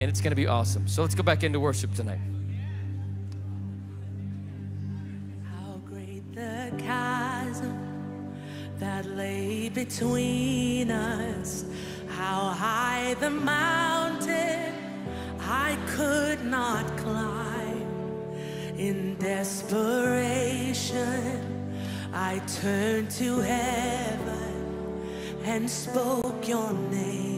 and it's going to be awesome. So let's go back into worship tonight. How great the chasm that lay between us, how high the mountain I could not climb. In desperation, I turned to heaven and spoke your name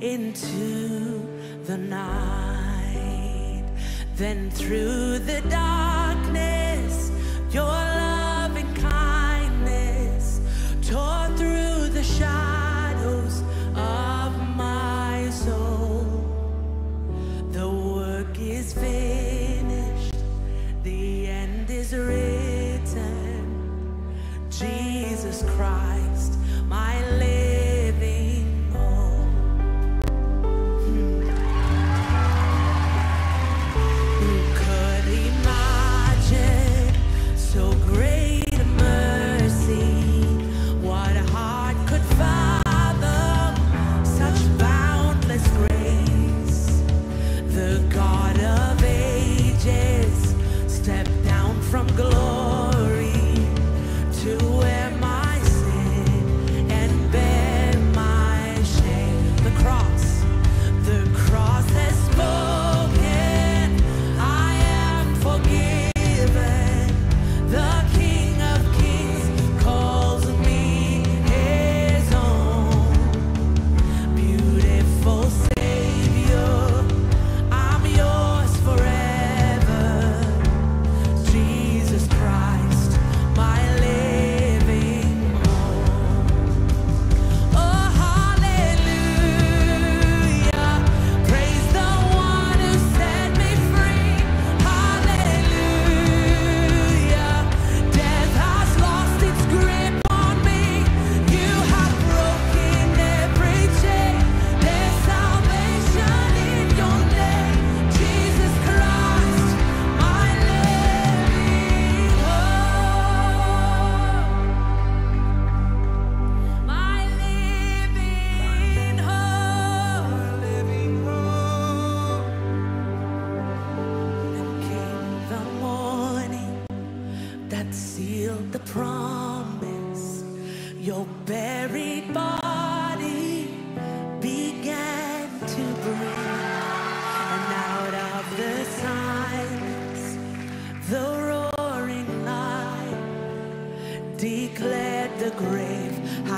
into the night. Then through the darkness, your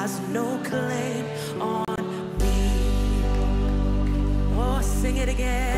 has no claim on me. Oh, sing it again.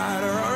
Inside,